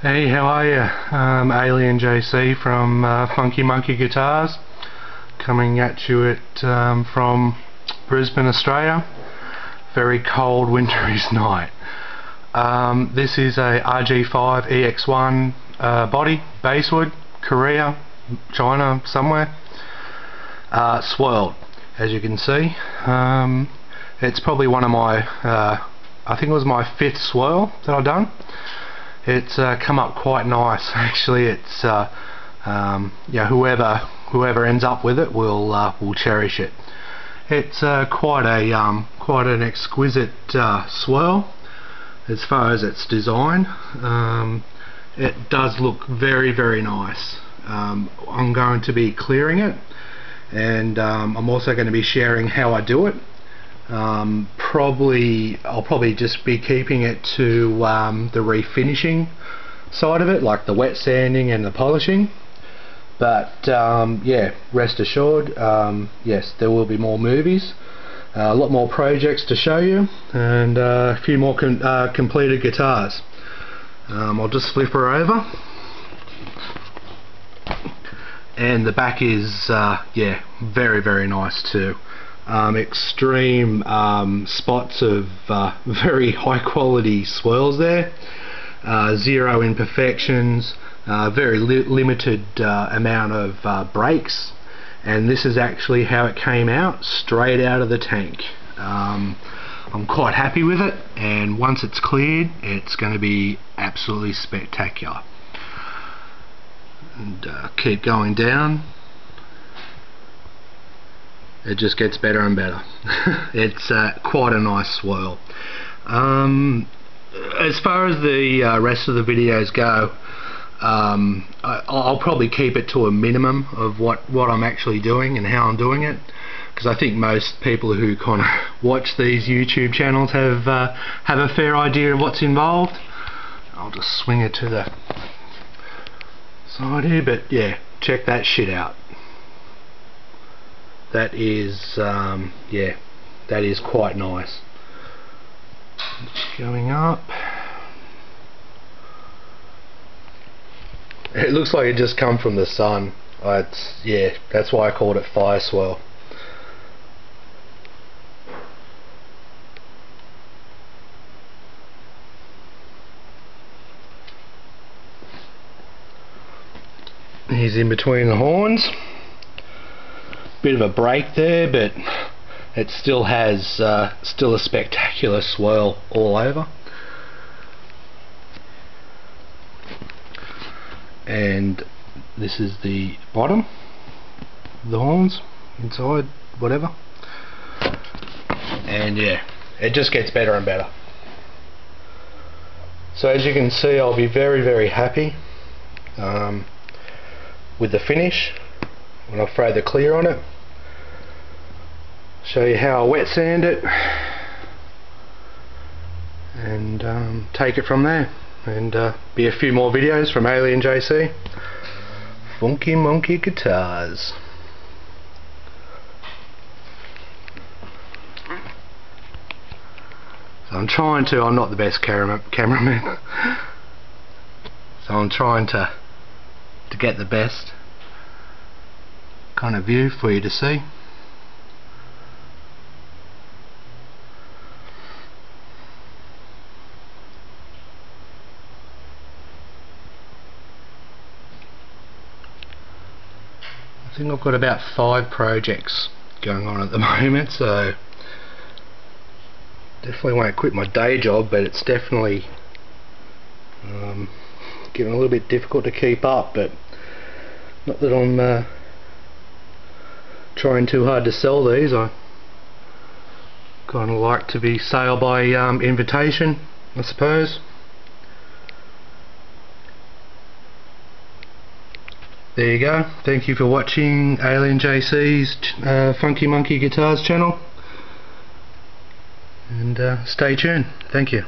Hey, how are you? Um, Alien JC from uh, Funky Monkey Guitars, coming at you at, um, from Brisbane, Australia. Very cold, wintry night. Um, this is a RG5 EX1 uh, body, basswood, Korea, China, somewhere. Uh, swirled, as you can see. Um, it's probably one of my, uh, I think it was my fifth swirl that I've done it's uh, come up quite nice actually. It's uh, um, yeah whoever whoever ends up with it will uh, will cherish it. It's uh, quite a um, quite an exquisite uh, swirl as far as its design. Um, it does look very very nice. Um, I'm going to be clearing it and um, I'm also going to be sharing how I do it um, probably I'll probably just be keeping it to um, the refinishing side of it like the wet sanding and the polishing. But um, yeah rest assured um, yes there will be more movies uh, a lot more projects to show you and uh, a few more uh, completed guitars. Um, I'll just flip her over. And the back is uh, yeah very very nice too um, extreme um, spots of uh, very high quality swirls there. Uh, zero imperfections uh, very li limited uh, amount of uh, breaks. And this is actually how it came out straight out of the tank. Um, I'm quite happy with it and once it's cleared it's going to be absolutely spectacular. And uh, keep going down it just gets better and better. It's uh, quite a nice swirl. Um, as far as the uh, rest of the videos go um, I, will probably keep it to a minimum of what, what I'm actually doing and how I'm doing it because I think most people who kind of watch these YouTube channels have uh, have a fair idea of what's involved. I'll just swing it to the side here but yeah check that shit out that is um, yeah that is quite nice. Going up. It looks like it just come from the sun. It's yeah that's why I called it fire swirl he's in between the horns bit of a break there but it still has uh, still a spectacular swirl all over. And this is the bottom the horns inside whatever. And yeah it just gets better and better. So as you can see I'll be very very happy um, with the finish when I throw the clear on it show you how I wet sand it and um, take it from there. And uh, be a few more videos from Alien JC Funky Monkey Guitars. So I'm trying to I'm not the best camera, cameraman. So I'm trying to to get the best kind of view for you to see. I think I've got about five projects going on at the moment so definitely won't quit my day job but it's definitely um, getting a little bit difficult to keep up but not that I'm uh, trying too hard to sell these. I kind of like to be sale by um, invitation I suppose. There you go. Thank you for watching Alien JC's uh, Funky Monkey Guitars channel. And uh, stay tuned. Thank you